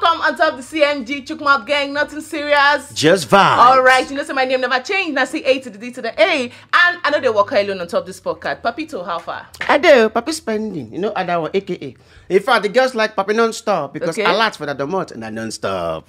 welcome on top of the CMG Chukmap gang. Nothing serious. Just vibe. All right, you know, so my name never changed. Now see A to the D to the A, and I know they walk alone on top of this podcast. Papito, how far? I do. Papi spending. You know, other one, AKA. In fact, the girls like Papi non-stop because Okay. a lot for that the month and I non-stop.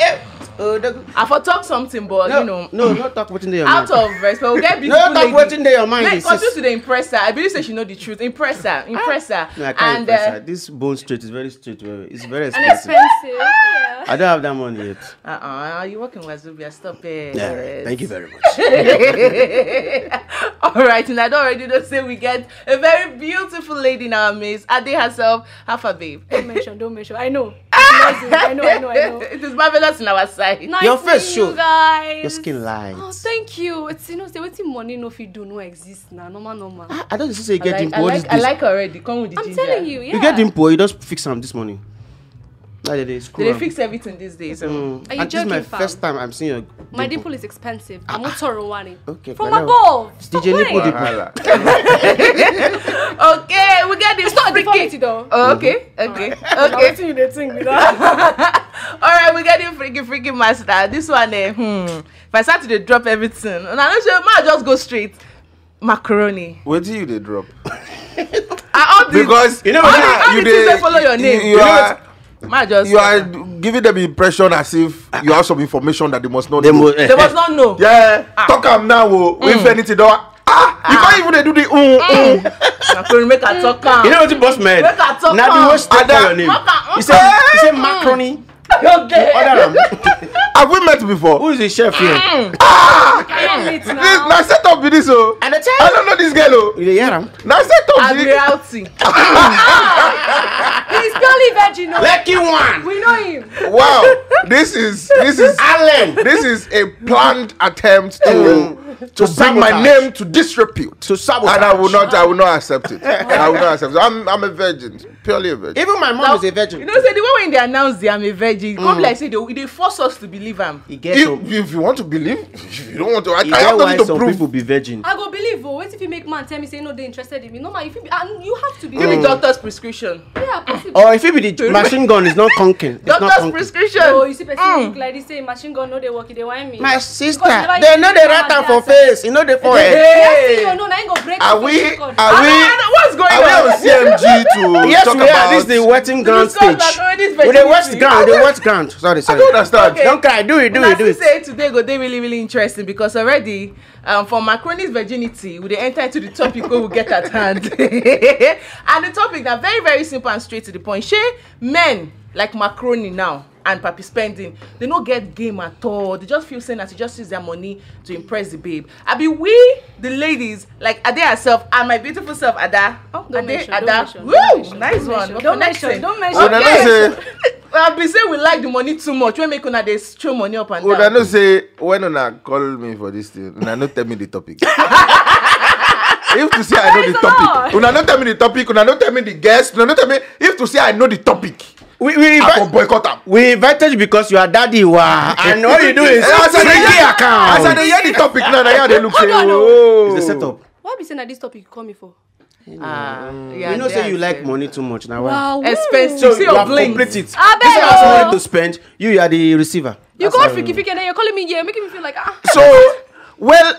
Eh, oh, the- I for talk something, but no, you know, no, not talk what's in your out mind. of respect, we'll get beautiful No, talk lady. what's in your mind. Like, This continue is- to the impress her. I believe say she know the truth. Impress her, impress her. No, I can't and impress uh, her. This bone straight is very straight. It's very And expensive. expensive. yeah. I don't have that money yet. uh-uh, you working with Zubia? Stop it. Yeah, thank you very much. All right, and I don't already know say we get a very beautiful lady in our midst. Ade herself, half a babe. Don't mention, don't mention. I know. I know, I know, I know. it is marvelous in our side. Nice Your face show. you guys. Your skin light. Oh, thank you. It's you know, say wetin money no fit do no exist now. Normal, normal. I I don't say you get like, dimple. I like, I like already. Come with the I'm ginger. telling you, yeah. You get dimple, you just fix them this morning. Like they They, screw they am. fix everything these days. Mm. Are you and this is my fam? first time I'm seeing your dimple. My dimple is expensive. I'm not Torowani. Okay, From well, above. DJ Nipple dimple. Okay, we get this It's not a freaky. deformity though. Oh, okay, okay, Now okay. wetin you dey think be that? All right, we get the freaky, freaky master. This one, eh, hmm. If I start to drop everything, and I don't say, ma just go straight. Macaroni. wetin you dey drop. I all because You know all what the, I- all you the things dey follow your name. you, you are ma just. you are giving them the impression as if you have some information that they must not They know. mo- They must not know. yeah talk am now o if anything don ah you can't even dey do the mm, mm. Macaroni make I talk am. You know what the boss man? Make I talk Now am. the worst Ada- for your name. He said, he said macaroni. Okay. Order am. have we met before. Who is the chef here? I am it this now. set up be this o And the i don't know this girl o You dey hear am? na set up be this. Admiralty. Ah! He's purely virgin. no? Lucky one. We know him. wow this is this is Allen. this is a planned attempt to to bring my name to disrepute To sabotage. and i will not i will not accept it i will not accept it i'm i'm a virgin purely a virgin. Even my mom is a virgin. You know, say the way when they announce they am a virgin, come be like say they, they force us to believe I'm. If, if you want to believe if you don't want to i, I have nothing to some prove people be virgin. I go believe oh. Wait if you make man tell me say no, they interested in me. No man, if you be, and you have to be. Give me doctor's prescription. Yeah, possible. Or if it be the machine gun, it's not conking. It's not Doctor's conking. prescription. Oh, you see person Mm. look like this say machine gun no they work, they dey whine me. My sister, they know see the man rat for outside. Face. You know the forehead. Hey. You know, now ain't go break are we face record. I what's going are we on. cmg to Yes, talk we are. about This is the wetting ground stage. With the wet ground, the wet ground. Sorry, i sorry. don't understand Okay. Don't cry. Do it, do Una it, do see it. say today go dey really really interesting because already um, for Macroni's virginity we dey enter into the topic wey we get at hand and the topic na very very simple and straight to the point shey men like Macroni now and papi spending they no get game at all. They just feel say na to just use their money to impress the babe. Abi we the ladies like ade herself and my beautiful self ada. Oh ade mention, ada. woo don't mention, nice don't one. mention, don't mention, don't mention. say i be say we like the money too much. Wey make una dey throw money up and down. una know say when una call me for this thing una no tell me the topic. If to say i know the topic una no tell me the topic una no tell me the guest una no tell me if to say i know the topic We, we, i for invite, boycott am. we invited you because you are daddy wa and all you do is Eh, as I dey freaky hear- account. as i dey hear the topic now na here i dey look say Hold on, ooo. It's the setup. Why be say na this topic you call me for? Ah, You know, say you like money too much now. Why? Wow. Expensive. So See you your have bling. complete it. I This bet one has you. money to spend. You, you are the receiver. You call how- freaky freaky and then you're calling me yeah, making me feel like ah. so well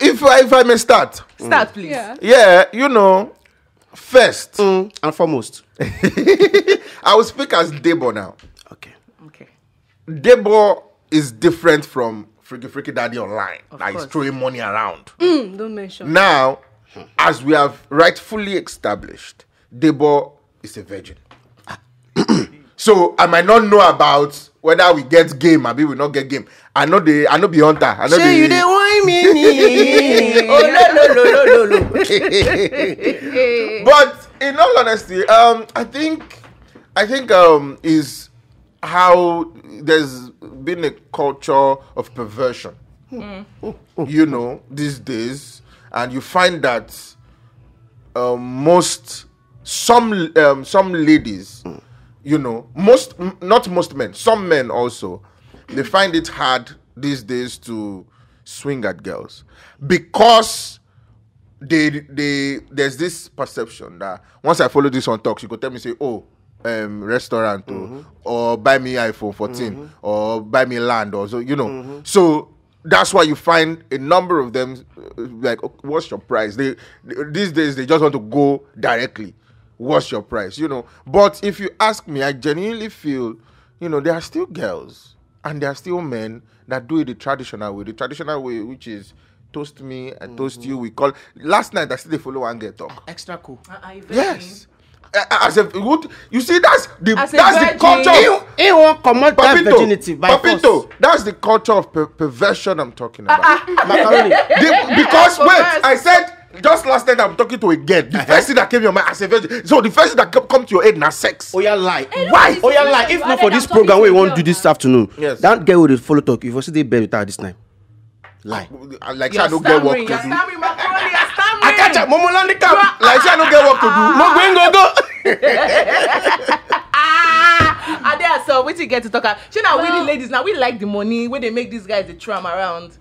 if i if i may start Start, please. Yeah. yeah you know first Mm, and foremost. i will speak as debo now Okay. Okay. debo is different from freaky freaky daddy online Like course. throwing money around Mm, don't mention. now as we have rightfully established debo is a virgin so i might not know about whether we get game abi we not get game. I know the i know be hunter. I know Say the you dey whine me. oh no no no no no no. but in all honesty um i think i think um is how there's been a culture of perversion. You know these days and you find that um, most some um, some ladies you know most m- not most men some men also they find it hard these days to swing at girls because they they there's this perception that once I follow this on talk, she could tell me say, oh, um, restaurant o, or buy me iphone 14 or buy me land or so you know. So that's why you find a number of them uh, like "Okay, what's your price? They, they- these days they just want to go directly what's your price you know? But if you ask me i genuinely feel you know there are still girls and there are still men that do it the traditional way. The traditional way which is toast me i toast you we call last night i still dey follow one girl talk. Extra cool. Uh, yes. Uh, as a would you see that's the As a that's the virgin. culture he he wan comot that virginity by Papito, force. that's the culture of per- perversion i'm talking about. macaroni. The- because wait i said just last night i'm talking to a girl the first thing that came to your mind as a virgin so the first thing that come, come to your head na sex oya lie. Why? oya lie if not for this program wey we wan do this afternoon. Yes. that girl wey dey follow talk you for still dey bed with her this time. lie. like say i no get work to you're do stammering, macaroni, you're stammering. i catch am momo landicap. like say i no get work to do mo gbé ngogo. Ah, and there so wetin you get to talk about shey na we the ladies na we like the money wey dey make these guys dey throw am around.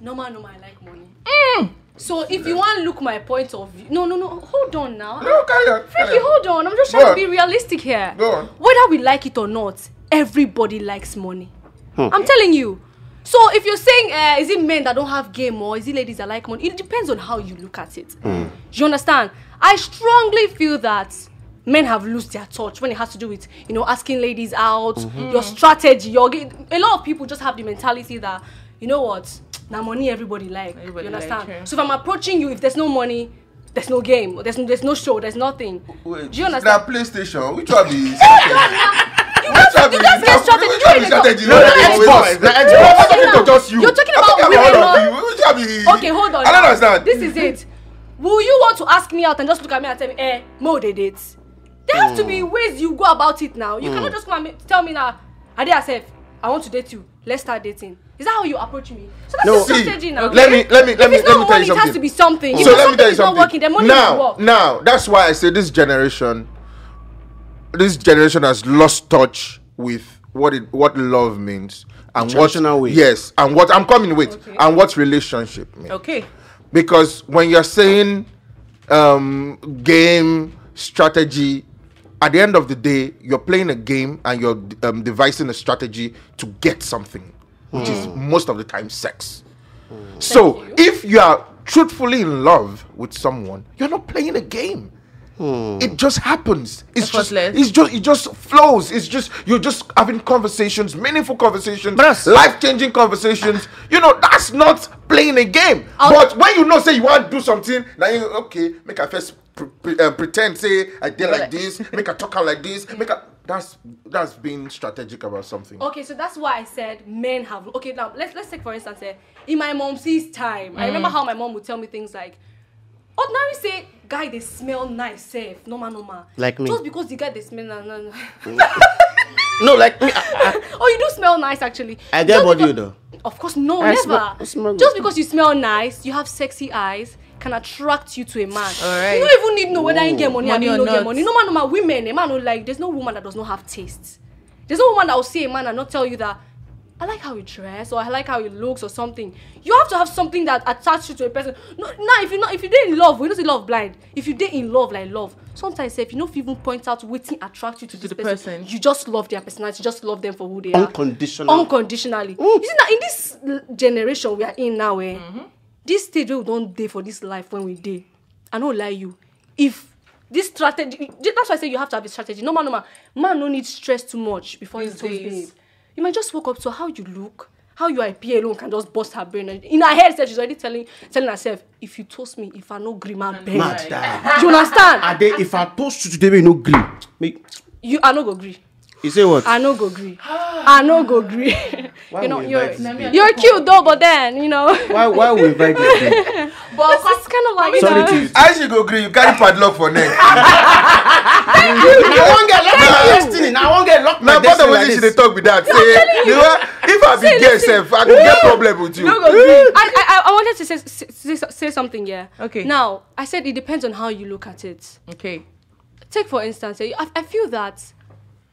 normal normal i like money so if you want to look my point of view no no no hold on now no carry on carry Frankie, hold on. I'm just trying on. to be realistic here. Go on. Whether we like it or not, everybody likes money. Hmm. I'm telling you. So if you're saying, uh, is it men that don't have game or is it ladies that like money? It depends on how you look at it. Hmm. Do you understand? I strongly feel that men have lost their touch when it has to do with you know asking ladies out, Mm-hmm. your strategy. Your ga- a lot of people just have the mentality that you know what, now money everybody like. Everybody you like, understand? yeah. so if I'm approaching you, if there's no money. There's no game. There's no, there's no show. There's nothing. Wait, Do you understand? playstation which one be You which guys, one you guys get strategy. it strategy No, dey Xbox, like-. I'm talking to Now, just you you're talking about women, Okay, hold on. i don't now. understand This is it. Will you want to ask me out and just look at me and tell me, eh, Mo they date? There have to be Hmm. ways you go about it now. You cannot just come and tell me now, Ade Asef, I want to date you. Let's start dating. Is that how you approach me? So that's No. the See, strategy now. let me let me let if me it's let not me tell money, you it has to something be something. so if let me tell you is not something working, then money now will work. now that's why i say this generation this generation has lost touch with what it what love means and what traditional way. yes and what i'm coming with Okay. and what relationship means Okay. because when you're saying um, game strategy at the end of the day you're playing a game and you're um, devising a strategy to get something which is hmm. most of the time sex. Hmm. So you. if you are truthfully in love with someone you're not playing a game. Hmm. It just happens. It's just it's just it just flows. It's just you're just having conversations meaningful conversations life-changing conversations. You know that's not playing a game. I'll- but when you know say you want to do something now you okay make a first pre- pre- uh, pretend say i did like this make i talk out like this make i that's that's being strategic about something Okay, so that's why I said men have. Okay, now let's let's take for instance, eh, in my mom's time, I remember how my mom would tell me things like, ordinary say guy they smell nice, safe, normal, normal. Like me. Just because the guy they smell nice. No, no. no like me i oh, you do smell nice actually. i, I get Just body because- though. Of course, no, I never. smell- I smell Just because you smell nice, you have sexy eyes, can attract you to a man. Alright. You don't even need to know whether you get money, Money or or you no get not. money. No man, no man, women, a man will like. There's no woman that does not have taste. There's no woman that will see a man and not tell you that I like how he dress or I like how he looks or something. You have to have something that attaches you to a person. No, now if you not if you did in love, we don't say love blind. If you did in love like love, sometimes if you don't even point out waiting attract you to, this the person, person. you just love their personality, you just love them for who they are Unconditionally. unconditionally. You see now in this generation we are in now, eh, this stage wey we don dey for this life when we dey, I no lie you, if this strategy, that's why I say you have to have a strategy. No man, no man, man no need stress too much before These toast babe. You might just wake up to how you look. How you appear alone can just bust her brain. In her head, sef, she's already telling telling herself, if you toast me, if I no gree, man, beg. mad die. You understand? i dey if i toast you today wey you no gree make you, I no go gree. You say what. I no go gree. I no go gree. you know, we you're you're cute though, but then you know. why why we invite this guy. But This is kind of like sorry you to know, you. I should go green. You carry padlock for neck. na one get lock my destiny na one get lock my Now, but the destiny way like she dey talk with that, say, you know, if I be See, gay, self, I go get problem with you. no go gree. I, I I wanted to say, say say something here. Okay. Now I said it depends on how you look at it. Okay. Take for instance, eh, I, I feel that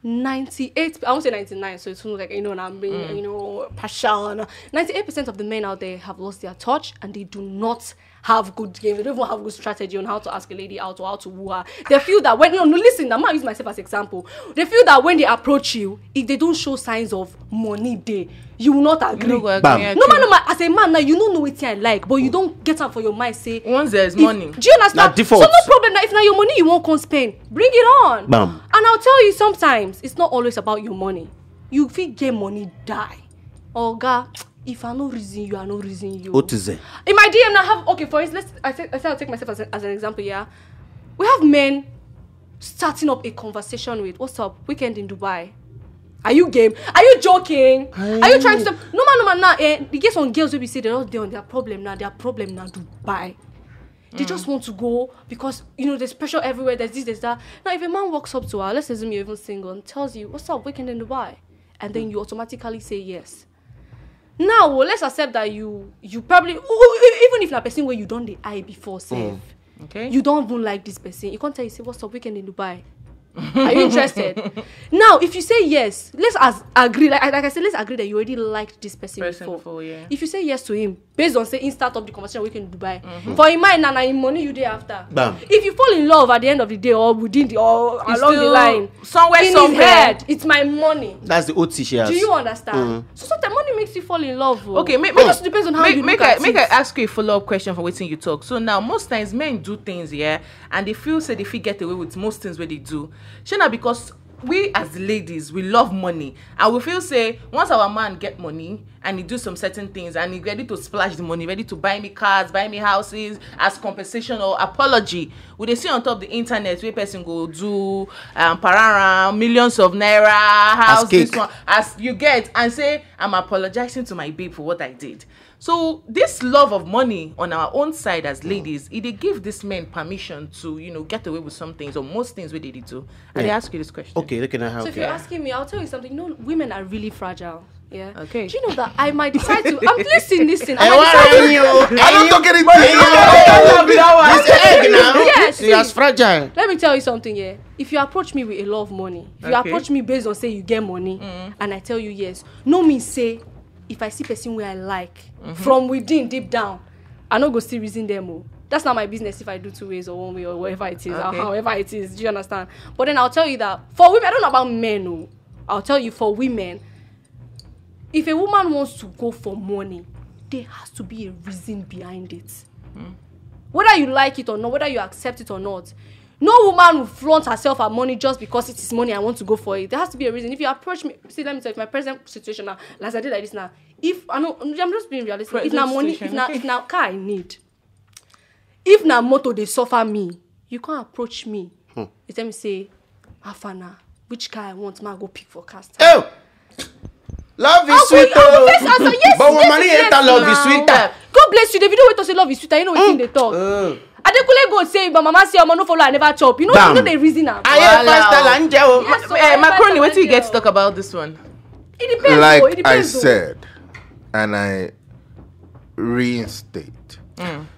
98 i won't say 99 so it's not like you know i'm being Mm. you know partial and, uh, 98% of the men out there have lost their touch and they do not have good game they don't even have good strategy on how to ask a lady out or how to woo her. They feel that when no no listen i'm not use myself as example. They feel that when they approach you if they don't show signs of money day you will not agree. No go Bam. agree, no man no man as a man now you don't know wetin i like but you don't get am for your mind say Once there's if- money. do you understand? Na default. so no problem na if na your money you wan come spend. Bring it on. Bam. and i'll tell you sometimes it's not always about your money. You fit get money die. Oga if i no reason you i no reason you. Otize. in my dm now have okay for instance let's i i say i'll take myself as, a, as an example yeah. We have men starting up a conversation with what's up? Weekend in dubai. Are you game? Are you joking? Are you trying to stop no man no man now eh e get some girls wey be say they don dey on their problem now their problem na dubai. They just want to go because you know there's pressure everywhere there's this there's that. Now if a man walks up to her let's assume you're even single and tells you what's up? Weekend in dubai? And then you automatically say yes now oh, let's accept that you you probably oh, oh even if na person wey you don dey eye before sef mm. okay. you don even like this person you come tell you say what's up? Weekend in dubai are you interested now if you say yes let's as agree like, like i said let's agree that you already liked this person, Person before. before, yeah. if you say yes to him based on say him start up the conversation weekend in dubai for him mind na na him money you dey after Bam. if you fall in love at the end of the day or within the or It's along the line somewhere, in his somewhere. head it's my money That's the OT she has. do you understand so sometimes money makes you fall in love oh. okay make it make just depends on how make, you make look I, at make it. I ask you a follow up question for wetin you talk so now most times men do things yeah and they feel say they fit get away with most things wey they do shey na because we as ladies we love money. And we feel say once our man get money and he do some certain things and he ready to splash the money ready to buy me cars buy me houses as compensation or apology we dey see on top the internet wey person go do um, pararam millions of naira house this one as you get and say i'm apologizing to my babe for what i did so this love of money on our own side as mm. ladies e dey give these men permission to you know get away with some things or most things wey they dey do i dey Yeah. ask you this question. Okay, look at how. So if you're asking me, I'll tell you something. You know, women are really fragile. Yeah. Okay. Do you know that I might decide to? I'm listening, listen. I Hey, might why decide to, you? I don't talk anything. This egg now. Yes, You are fragile. Let me tell you something. Yeah. If you approach me with a lot of money, if you Okay. approach me based on say you get money, mm. and I tell you yes, no mean say if I see person where I like from within deep down, I no go still reason them. Oh. That's not my business if I do two ways or one way or whatever it is, or Okay. however it is. Do you understand? But then I'll tell you that for women, I don't know about men. Oh. I'll tell you for women, if a woman wants to go for money, there has to be a reason behind it. Whether you like it or not, whether you accept it or not, no woman will flaunt herself her money just because it is money. I want to go for it. There has to be a reason. If you approach me, see, let me tell you, my present situation now, as I did like this now. If I know, I'm just being realistic. if Present now money, if okay. if now car I need, if now motor they suffer me, you can't approach me. You tell me say, Afana, which car I want, man, go pick for cast. Oh, love is sweet. Go oh. But when yes, money yes, enter, love is sweeter. God bless you. The video wey talk say love is sweeter. You know wetin dey talk. Uh. Adekunle go say but mama say omo no follow I never chop. You know Bam. you know the reason am. Ayé Wahala pásítà o. là ń jẹ́ o. Yes, so Eh, I macaroni advise wetin you get to girl. talk about this one. It depends. like oh, it I depends, oh. said, and I reinstate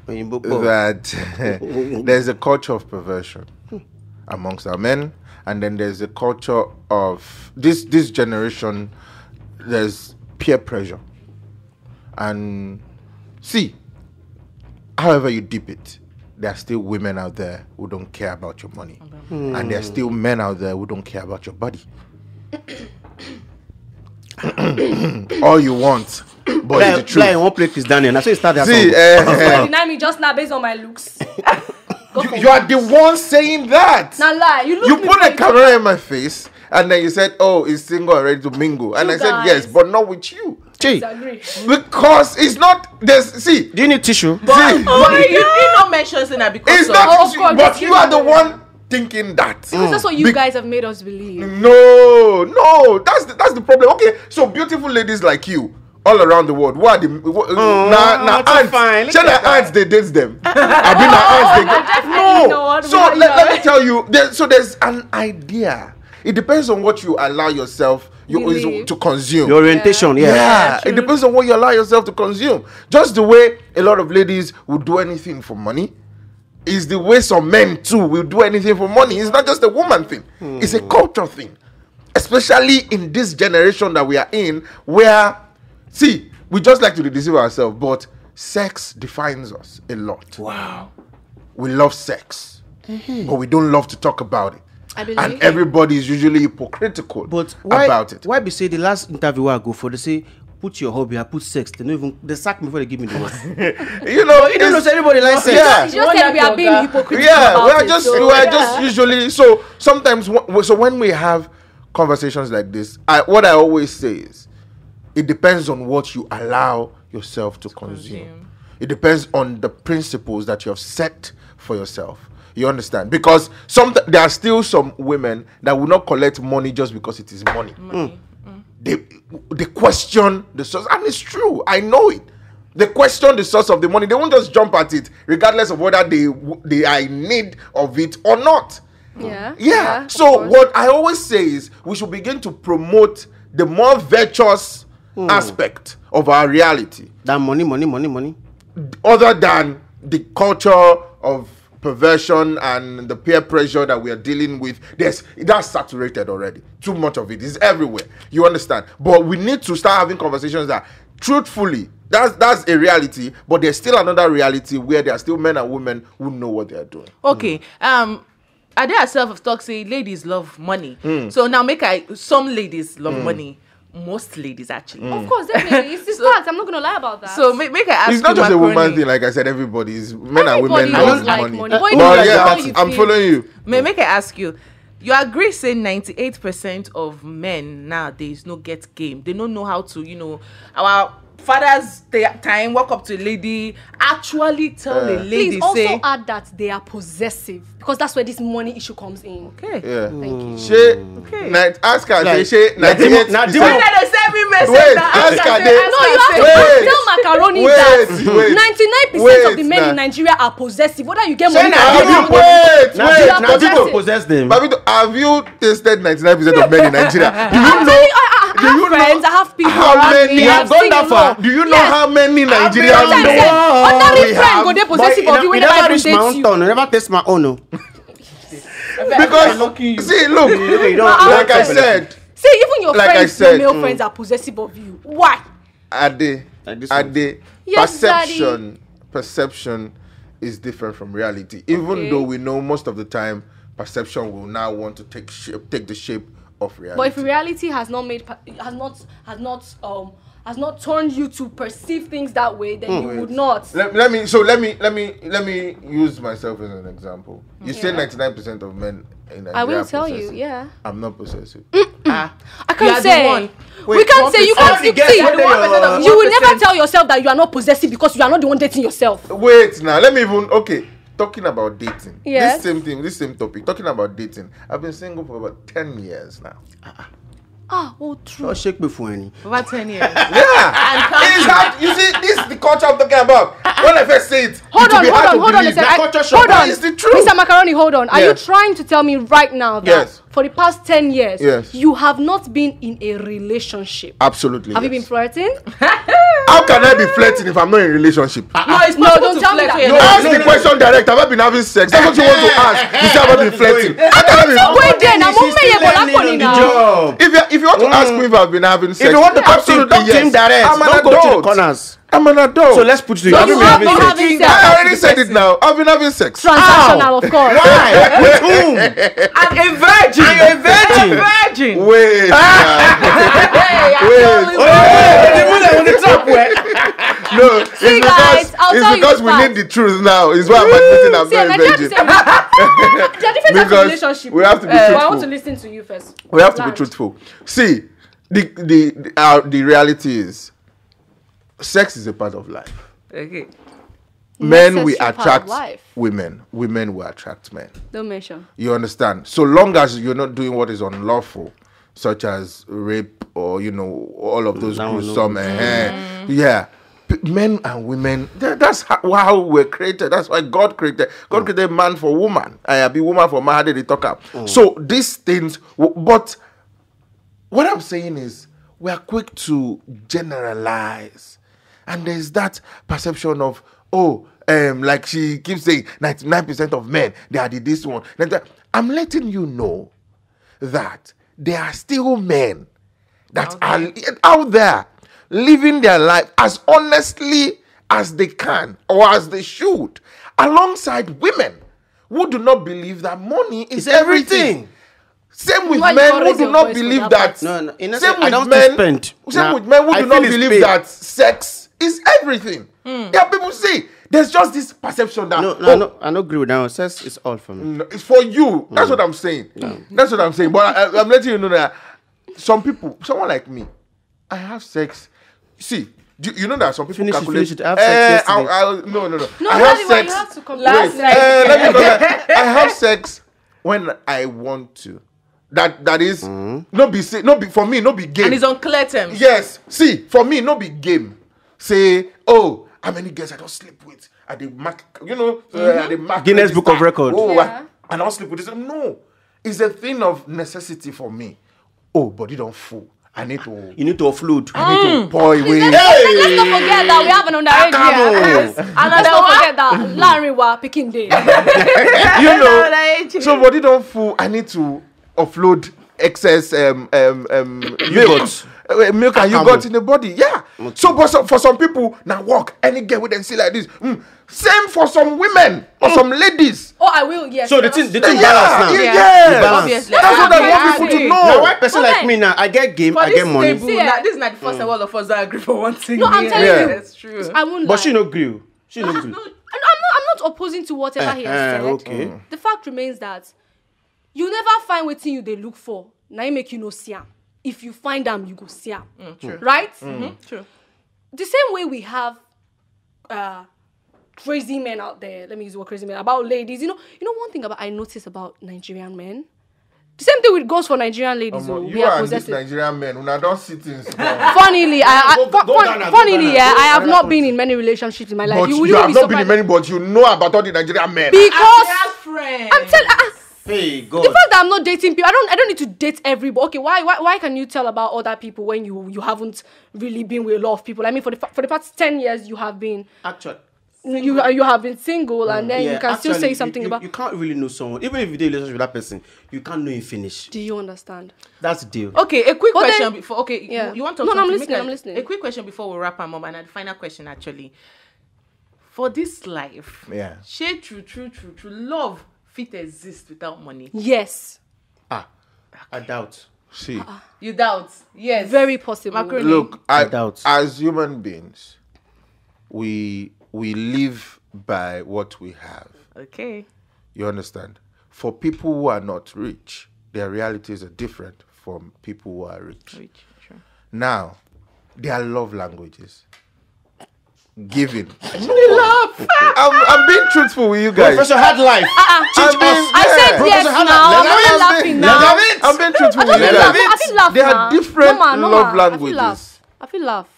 Òyìnbó pọ̀. that there's a culture of perversion amongst our men, and then there's a culture of this this generation. There's peer pressure, and see, however you dip it, there are still women out there who don't care about your money, and there are still men out there who don't care about your body. All you want, but it's the Fly, truth. fly, one play Chris Daniel. Na so he start that See, song. eh, You deny me just now based on my looks. You, you are the one saying that. Na lie. You look you put a face- camera in my face and then you said, "Oh, he's single and ready to mingle," and You I said, "Yes, but not with you." Chi, Disagree. Because it's not. There's see. do you need tissue? see, but you you no mention say na because it's of. not. Oh, of course, but you are the one thinking that. Because that's what you Be- guys have made us believe. No, no, that's the, that's the problem. Okay, so beautiful ladies like you all around the world. What are the what, Oh, now now it's ants? fine. Shall at the that. ants they date them? I mean, the ants they get. definitely No. So let, let me tell you. There, so there's an idea. It depends on what you allow yourself you, is, Believe. to consume. Your orientation, yeah. Yeah, true. it depends on what you allow yourself to consume. Just the way a lot of ladies will do anything for money is the way some men too will do anything for money. It's not just a woman thing, hmm. it's a culture thing. especially in this generation that we are in, where see, we just like to deceive ourselves, but sex defines us a lot. Wow. We love sex, mm-hmm. but we don't love to talk about it. I believe and everybody is usually hypocritical But why about it. Why be say the last interview I go for they say put your hobby, I put sex. They don't even they sack me before they give me the work. You know, you don't know it's- say everybody likes sex. Yeah. You just said we are being hypocritical yeah about we are it, just so, we are yeah. just usually so sometimes so when we have conversations like this I, what i always say is it depends on what you allow yourself to consume. consume. it depends on the principles that you have set for yourself you understand? Because some there are still some women that will not collect money just because it is money. Mm. Mm. They they question the source and it's true i know it. They question the source of the money. They won't just jump at it regardless of whether they they are in need of it or not. Yeah. yeah, of so what i always say is we should begin to promote the more virtuous hmm. aspect of our reality. That money, money, money, money. other than the culture of perversion and the peer pressure that we are dealing with there's that's saturated already. Too much of it is everywhere. You understand? But we need to start having conversations that truthfully that's that's a reality but there's still another reality where there are still men and women who know what they are doing. Okay um ade herself have talk say ladies love money. Hmm. so now make i some ladies love money most ladies actually mm. Of course, definitely. It's the fact. I'm not gonna lie about that. so make, make i ask it's not you just a woman thing like i said everybody is men and women does love like money, money, but but yeah on that's- i'm feel. following you May make I ask you, you agree say 98% of men nowadays no get game. They don't know how to, you know, our fathers they time walk up to a lady, actually tell a lady Please also say add that they are possessive because that's where this money issue comes in. okay. yeah Thank you. Mm. She, Okay. night, ask her, Like- say, she, like Dimo- na Dimo- did they send me message Wait, that ask her say- they- No, you have say- to tell macaroni Wait, that wait. 99% Wait, of the men nah. in Nigeria are possessive. Whether you get money or not. you, wait, wait, you now people possess them. Papito, have you tasted 99% of men in Nigeria? You I'm know? You, do have you know friends, I have people how around many- me. I've gone that far? Do you know Yes. how many Nigerians Sometimes know? I said, ordinary we friend have- go dey possessive of never- you it whenever never I reach my own you. turn. I never taste my own. Because, see, look, like I said, See, even your Like friends, said, your male mm. friends are possessive of you. Why? Ade, Like this one. Ade, Yes, perception, perception is different from reality. Even Okay. though we know most of the time, perception will now want to take shape, take the shape of reality. But if reality has not made has not has not um has not turned you to perceive things that way, then you would not. Let, let me so let me let me let me use myself as an example. You say ninety nine percent of men in Nigeria I will are tell you, yeah. I'm not possessive. Ah, I are can't say. one. we can't say you can't All the you, see. are the one percent of the You will never tell yourself that you are not possessive because you are not the one dating yourself. Wait now, let me even okay. Talking about dating. Yes. This same thing, this same topic. Talking about dating. I've been single for about ten years now. Ah, oh true. Oh, shake me for any. over 10 years. Yeah. counting. It's hard. You see, this is the culture I'm talking about. When I first say it, Hold it on, be hold hard on, to hold on a believe. second. That I- culture shock. Hold on, is the truth. Mr. Macaroni, hold on. Are you trying to tell me right now that Yes. for the past ten years, Yes. you have not been in a relationship? Absolutely. Have you been flirting? How can I be flirting if I'm not in a relationship? No, it's No, possible don't tell me that. No, Ask the question direct. Have I been having sex? That's what you want to ask. You say have I been flirting? How can I be? Wait there, now She's mummy still ye bola learning koni on the now. job. If you if you want to ask me if I've been having sex, If you want to talk to him, absolutely yes. direct. I'm an Don't go to the adult. corners. I'm an adult. So let's put it to you. So Have you you been have having been sex? having sex. I already said it now. I've been having sex. Transactional, of course. Why? With whom? And a virgin. And you're a virgin. A virgin. Wait. now. Hey, I'm Wait. telling you. Oh, the woman on the top where? no, it's See, because guys, I'll it's tell because the we fact. need the truth now. It's why I'm admitting I'm See, very Nigeria virgin. the same. There are different types of Because relationship. we have to be Uh, truthful. I want to listen to you first. We have to be truthful. See, the the the, uh, the reality is, sex is a part of life. Okay. Men will Necessary part of attract life. women. Women will attract men. Don't mention. You understand? So long as you're not doing what is unlawful, such as rape or you know all of those That one, no. gruesome, eh, yeah. P- Men and women, tha- that's how, how we're created. That's why God created. God created man for woman. I be woman for man. How did they talk out? So these things, w- but what I'm saying is, we are quick to generalize, and there's that perception of oh, um, like she keeps saying, 99% of men they are the this one. Then that- I'm letting you know that there are still men that are out there living their life as honestly as they can or as they should, alongside women who do not believe that money is It's everything. everything. Same with Why men who do not believe that that. No, no, same with men. spend. Same Nah, with men who I do not believe paid. that sex is everything. Yeah, people say there's just this perception that No, no, oh, I, no, I don't agree with that. one. Sex is all for me. no, it's for you. That's what I'm saying. That's what I'm saying. But I, I'm letting you know that some people, someone like me, I have sex. See, you, you know that some people Finish it, calculate. finish it. I have sex Eh, I- yesterday. I- no, no, no. No, I Daddy, have why sex. you have to come Last night. Eh, let me go back. I have sex when I want to. That that is no be say no be for me no be game. and it's on clear terms. Yes. See, for me, no be game. Say, oh, how many girls I don't sleep with? At the mark, you know, uh, at the mark Guinness Book of register. Record. Oh, Yeah. I, I don't sleep with this. No, it's a thing of necessity for me. Oh, body don't fool. I need to. You need to offload. I need to pour away. Let's, let's not forget that we have an underage here. And let's not forget that Larry wa picking day. you know. So body don't fool. I need to offload excess um um um Yogurt. Uh, milk and Akamu. yogurt in the body. Yeah. So, but so, for some people, now walk any girl with them see like this. Mm. Same for some women or some ladies. Oh, I will. Yes. So the thing, the thing Yeah, balance now. yeah, Yeah. balance. Obviously. That's what I want Yeah, people to agree. Now, know. one person But like me now, I get game, For I get money. table, eh, this is not the first time all of us agree for one thing. No, I'm telling you. That's true. I won't. But lie. she no grill. She no grill. And I'm not. I'm not opposing to whatever he has Eh, said. okay. The fact remains that you never find what you they look for. Now you make you no see am. If you find them, you go see am. Mm, true. Right? Mm-hmm. Mm-hmm. True. The same way we have uh, crazy men out there. Let me use the word crazy men about ladies. You know, you know one thing about I notice about Nigerian men. The same thing with goes for Nigerian ladies. oh, you we are are this possessive. Nigerian men. Una don't sit in. Funnily, I, I Go- go fun- go funnily, yeah, go I have not been in many relationships in my life. But you, would have be not been in many, but you know about all the Nigerian men. because. I'm telling. Ah, ah, Hey, the God. fact that I'm not dating people, I don't. I don't need to date everybody. Okay, why? Why? Why can you tell about other people when you you haven't really been with a lot of people? I mean, for the for the past ten years, you have been Actually, you you have been single, mm. and then you can still say something you, about. You can't really know someone, even if you do a relationship with that person, you can't know him finish. do you understand? That's the deal. Okay, a quick But then- question before. Okay, Yeah. you, you want to? No, talk no, I'm something? listening, Make a- I'm listening. A quick question before we wrap up, mom, and a final question actually. For this life, Yeah. shey true, true, true, true, love fit exist without money. Yes, Ah, I doubt. See, You doubt? Yes. very possible. Macaroni. look, I, doubt. as human beings, we we live by what we have. Okay. You understand? For people who are not rich, their realities are different from people who are rich. Rich. Sure. Now, their love languages. Giving. Love. I'm, I'm being truthful with you guys. Professor had life. Uh-uh. I'm Teach being- us. I yeah. said yes Professor now. Hannah, I'm let not us laughing be- now. let us I'm being truthful I with you just laugh. guys. I feel laugh There now. are different no, man, no, love man. I feel languages. laugh. I feel laugh.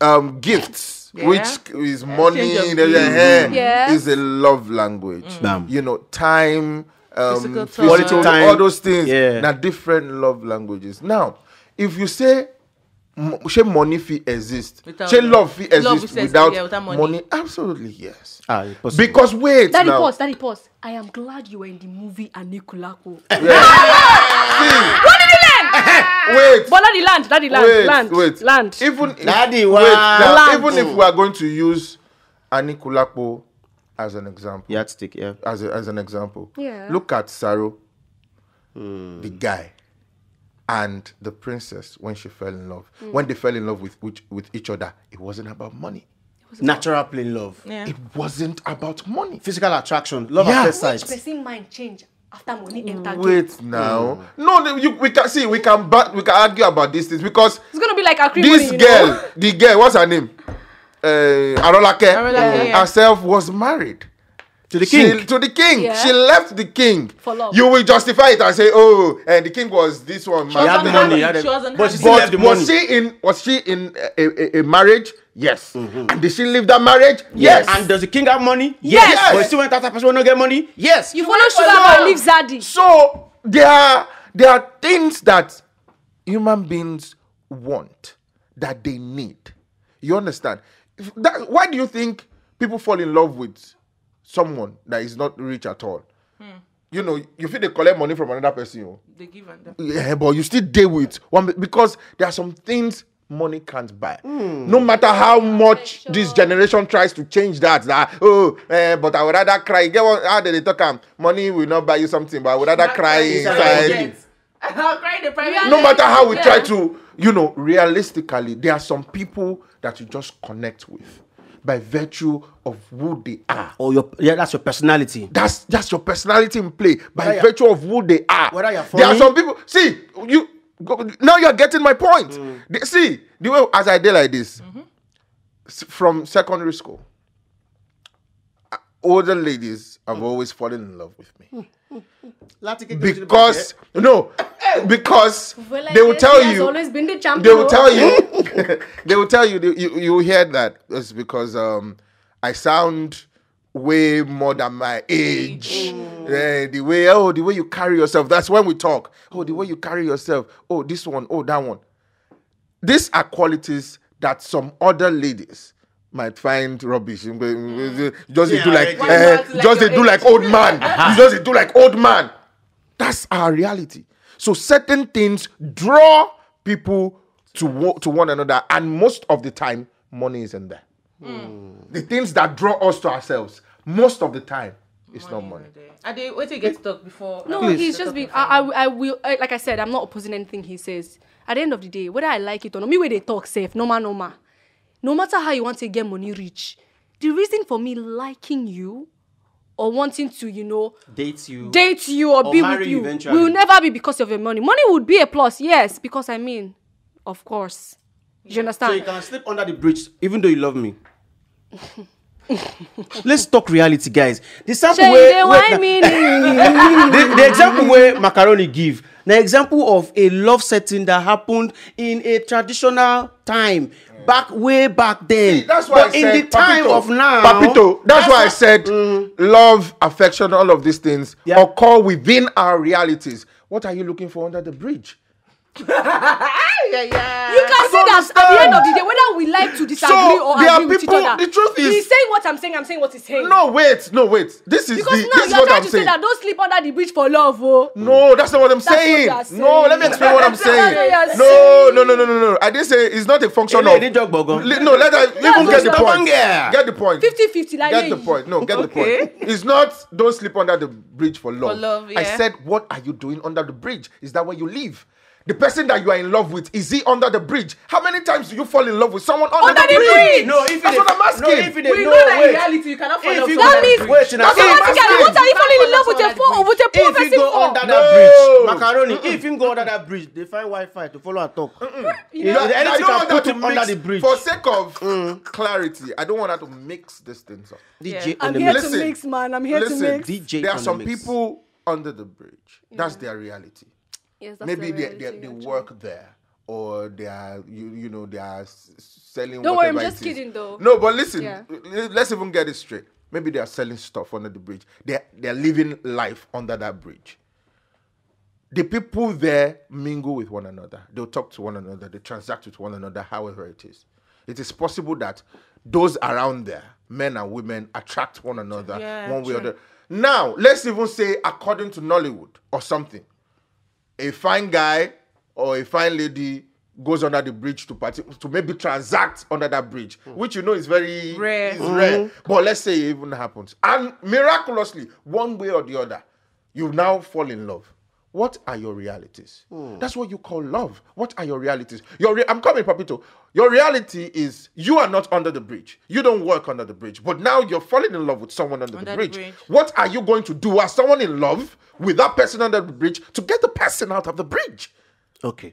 um gifts Yeah. which is money Exchange of there's a gifts. hair Yes. is a love language Bam. you know time um Physical physical- time. all those things Yeah. now different love languages now if you say shey money fit exist money. love fit Love exist exist, without, yeah, without money. money absolutely yes Ah, possible. because wait Daddy, now pause. Daddy, pause. I am glad you were in the movie Anikulaku. wait But Daddy, land. Daddy, land. wait land. wait Land. even if, Daddy, wait wow. now, Land. even if we are going to use Anikulapo as an example Yardstick, yeah. as, a, as an example. Yeah. Look at Saru, the guy, and the princess when she fell in love. When they fell in love with, with with each other, it wasn't about money. Natural plain love. Yeah. It wasn't about money. Physical attraction. Love Yeah. at first sight. person mind change after money enter game. Wait now. No, no, you, we can see we can back, we can argue about these things because It's gonna be like a this girl, the girl, what's her name? Uh, Arolake, Arolake, yeah. herself was married. To the She- king. to the king. Yeah. She left the king. For love. You will justify it and say, oh, and the king was this one. She married had the wasn't money, had She wasn't but she But the was money. she in was she in a, a, a marriage? Yes. Mm-hmm. And did she leave that marriage? Yes. And does the king have money? Yes. Yes. But still went after person who not get money? Yes. You follow went sugar love. boy leave Zaddy. So there are there are things that human beings want that they need. You understand? That, why do you think people fall in love with someone that is not rich at all? you know, you feel they collect money from another person. oh. They give and that. Yeah, but you still deal with one be- because there are some things money can't buy. No matter how much this generation tries to change that, that oh, eh, but I would rather cry. You Get what? How did they talk? am? money will not buy you something, but I would rather cry inside. I'll cry in the private. No matter how we Yeah. try to, you know, realistically, there are some people that you just connect with by virtue of who they are. Or your yeah, that's your personality. That's that's your personality in play by Whether virtue of who they are. Whether you're there are funny- some people. See you go, now. You're getting my point. Mm. The- see the way as I did like this s- from secondary school. uh, Older ladies have always fallen in love with me because no, because Well, they will tell you. always been the champion. they will tell you. They will tell you you, you hear that. It's because um i sound way more than my age. Eh, the way oh the way you carry yourself. That's when we talk. Oh the way you carry yourself. Oh this one. Oh that one. These are qualities that some other ladies might find rubbish. You Just they do Yeah, like, Why eh, not? like just they do like old man. You just they do like old man. That's our reality. So certain things draw people to wo- to one another, and most of the time, money isn't there. Hmm. The things that draw us to ourselves, most of the time, it's not money. Are they wait till you get to talk before? No, Please. he's just being. I, I, I will. I, like I said, I'm not opposing anything he says. At the end of the day, whether I like it or not, me where they talk safe, no man, no man. No matter how you want to get money rich, the reason for me liking you or wanting to, you know, date you. date you or, Or be with you eventually. will never be because of your money. Money would be a plus, yes, because I mean, of course. You So understand? you can sleep under the bridge even though you love me. Let's talk reality, guys. The sample Shey, me. the, the example where macaroni give na example of a love setting that happened in a traditional time back way back then. That's why but I in said, the time Papito, of now, Papito, that's, why I said Mm. love, affection, all of these things Yeah. occur within our realities. What are you looking for under the bridge? yeah, yeah. You can see that at the end of the day, whether we like to disagree So, or there are agree with each other, the truth is- he's saying what I'm saying. I'm saying what he's saying. No, wait, no, wait. This is because the, now this is you're what trying I'm to saying. say that don't sleep under the bridge for love, oh. No, that's not what I'm That's what saying. you saying. No, let me explain what I'm saying. No, no, no, no, no, no. I didn't say it's not a function Ele of. ni jog gbogan. Li- No, let us even get the point. yeah. Get the point. 50-50, like, Get the point. No, get the point. It's not don't sleep under the bridge for love. love, I said, what are you doing under the bridge? Is that where you live? The person that you are in love with, is he under the bridge? How many times do you fall in love with someone under, Under the, the bridge? bridge. No, if That's it what is- I'm asking. No, if it is- we no, know that in reality you cannot fall If off you someone That means under the Wait, bridge. now, That's what I'm automatically, asking. what are you falling in love with a Under the poor, with a poor if you person go under No. that bridge macaroni if him go under that bridge they find wi-fi to follow and talk You You know, know, I anything don't can want put that him to under mix, the bridge For sake of mm. clarity, I don't want that to mix these things up. dj I'm here to Listen, mix, man. I'm here to mix. DJ there are some people under the bridge. That's their reality. Yes, Maybe they, they, they work there. Or they are you you know they are selling. Don't worry, I'm just kidding, though. No, but listen, Yeah. let's even get it straight. Maybe they are selling stuff under the bridge. They they're living life under that bridge. The people there mingle with one another. They'll talk to one another. They transact with one another. However it is, it is possible that those around there, men and women, attract one another Yeah, one way or the other. Now, let's even say according to Nollywood or something a fine guy or a fine lady goes under the bridge to party to maybe transact under that bridge, which you know is very Rare. is rare. But let's say it even happens, and miraculously, one way or the other, you now fall in love. What are your realities? Hmm. That's what you call love. What are your realities? Your re- I'm coming, Papito. Your reality is you are not under the bridge. You don't work under the bridge, but now you're falling in love with someone under, Under the, the bridge. bridge. What are you going to do as someone in love with that person under the bridge to get the person out of the bridge? okay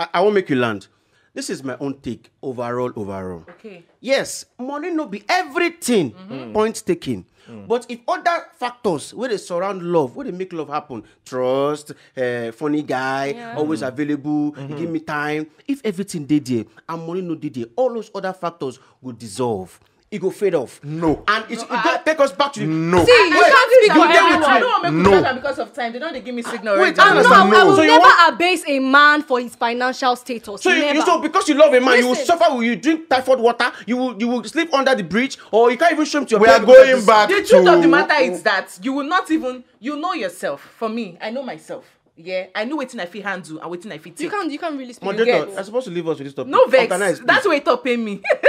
i, I won't make you land this is my own take overall overall. Okay. yes money no be everything point taken. But if other factors wey dey surround love wey dey make love happen trust uh, funny guy Yeah. always available he give me time if everything dey there and money no dey there all those other factors go dissolve it go fade off. No. And it, it go take us back to the No. See, you can't speak you for everyone. I don't want to make No. no. because of time. They don't they give me signal Wait. I not, I No. will So you never want- abase a man for his financial status. So you, never. you so because you love a man, you will Listen. suffer. You drink typhoid water. You will you will sleep under the bridge, or you can't even swim to your We bed are going back the to truth of the matter is that you will not even you know yourself. For me, I know myself. Yeah, I know wetin I fit handle and wetin I fit you take. can't, you can't really speak. Moderator, get- I'm supposed to leave us with this topic. No vex. That's why it top pay me.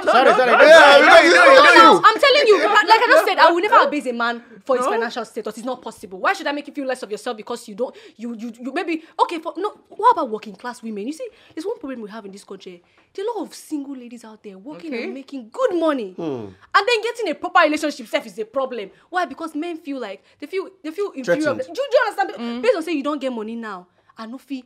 no, no, Sorry, no, sorry. no. Yeah, No, no, no, no. No, I'm telling you, like I just said, I will never abase a man for his No. financial status. It's not possible. Why should I make you feel less of yourself because you don't, you, you, you maybe, okay, for, no, what about working class women? You see, there's one problem we have in this country. There are a lot of single ladies out there working Okay. and making good money. Hmm. And then getting a proper relationship self is a problem. Why? Because men feel like, they feel, they feel inferior. Do, do you understand? Based on say you don't get money now, I no feel,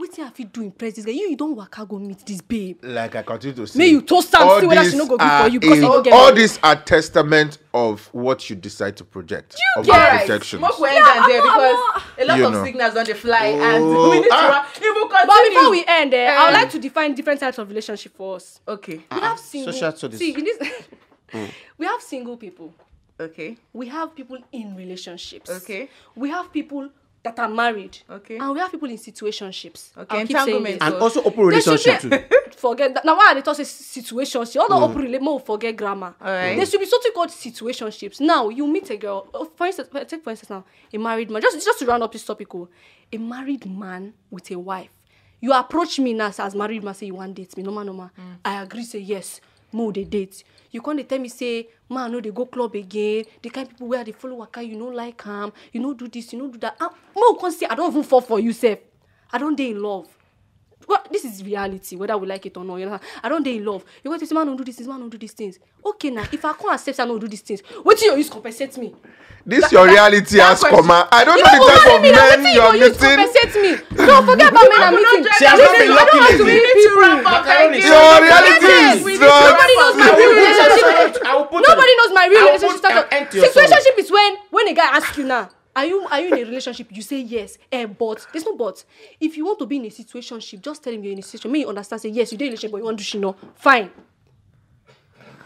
wetin I fit do impress this guy? You, you don't waka go meet this babe. like I continue to say. May you toast am, all see whether she these no go good are for you because in- you no get All money. these are testament of what you decide to project. You of get your right. projections. Smoke when Yeah, yeah, I'm there because a lot You of know. signals on the fly and Oh, we need to ah. run. It will continue. But before we end, eh, I would Um, like to define different types of relationship for us. Okay. We have single. social studies. See, in this, we have single people. Okay. We have people in relationships. Okay. We have people that are married. Okay. And we have people in situationships. Okay, entanglement. and also open relationship be- too. forget that. Now, why are they talking situationship? All the Mm. open more forget grammar. Alright. There should be something called situationships. Now, you meet a girl. oh, For instance, take for instance now, a married man. Just just to round up this topic, oh, a married man with a wife. You approach me now as married man, say you want date me, no man, no man. I agree, say yes. Mo they date. You can't dey tell me say, man, no, they go club again. The kind people where they follow waka, you know, like am, you know, do this, you know, do that. Ah, Mo can say, I don't even fall for you, self. I don't dey in love well, this is reality, whether we like it or not. You know, I don't dey in love. You go to say, man, don't do this, things, man, don't do these things. Okay, now, if I can't accept, I don't do these things. What do you use compensate me? This your reality that has question- come out. I don't You know know the what type of me, now, men wetin you are you go use meeting. compensate me. No, forget about men I'm meeting. not See, I'm not been Listen, I don't lucky want to lately. meet We need to people. wrap up. Thank you. Your reality Yes, is we need not. Nobody knows my I real will put relationship. I will put Nobody an- knows my real I will relationship put an status. end to your Situationship is when when a guy asks you now, are you are you in a relationship? You say yes, eh, but there's no but. If you want to be in a situationship, just tell him you're in a situation. May you understand? Say yes, you're in a relationship, but you want to do shit, no, fine.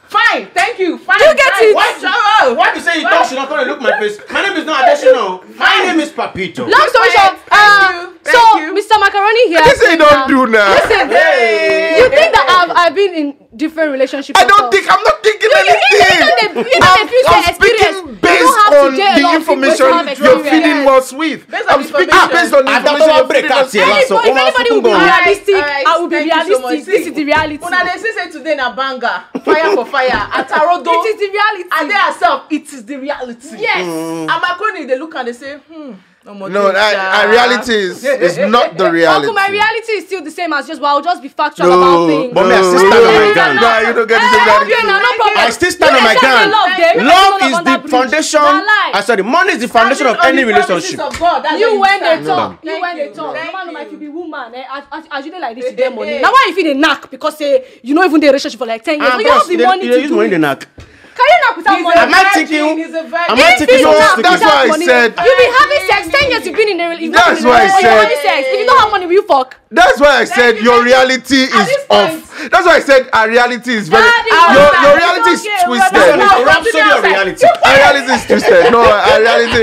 Fine. Thank you. Fine. Do you get fine. it? Why, Shower. why you say you talk, she not gonna look my face? My name is not additional. My name is Papito. Long story short, Thank uh, you. so Thank you. Mr. Macaroni here. This you don't do now. Listen, Hey. you think that I've I've been in different relationships? I or don't so? think I'm not thinking You- you- you anything. know the- you know I'm, the few I'm say experience. speaking You based don't have to on get a the lot of people to information have you're experience. feeding us with. Based on I'm speaking information. based on the I don't information know you're break feeding out us here, with. If, so if Oma anybody will be Futungo. Alright, realistic, alright, I will be thank you so realistic. much. this See, is the reality. Una dey say say today na banger. Fire for fire. Atarodo. It is the reality. And they herself, it is the reality. Yes. And Macron, they look and they say, hmm. Omo, No, this, I. I reality is, is not the reality. Uncle, my reality is still the same as just, but I'll just be factual No, about things. But me, I still no, stand on my no, ground. no, you don't get the same Eh, reality. now, no problem. I still stand You on my guys say ground. Love, Love is the foundation. I sorry, money is the foundation of any on the promises relationship. Of God, you where when they talk you Thank when they talk Thank no man no man if you. you be woman eh as as as you dey like this you get eh, money eh. na why you fit dey knack because say you know even dey relationship for like ten years Ah, so you have the they- money they to use do money it to knack. Can you knack without He's money. a Am I virgin, thinking? Am I If thinking you what's knack the That's why I said- you be having sex ten years you been in a rela- you've been in a why I relationship, said- you're having sex if you don't have money will you fuck. That's why I said your reality is off. That's why I said our reality is very. Your, your reality is It's okay, we twisted. understand. It's a Now, rhapsody of reality. Our reality is twisted. No, our reality.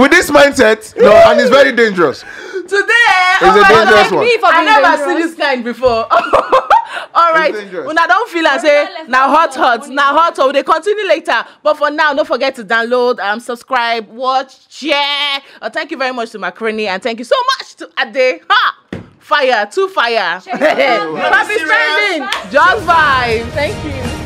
With this mindset, no, and it's very dangerous. Today, It's oh a my dangerous God, one. Me for I never dangerous. see this kind before. All right, dangerous. don't feel am say now hot hot, now hot hot. We dey continue later, but for now, don't forget to download, um, subscribe, watch, share. Uh, thank you very much to Macaroni, and thank you so much to Ade. Ha! Fire, two fire. Happy spending, just vibe. Thank you.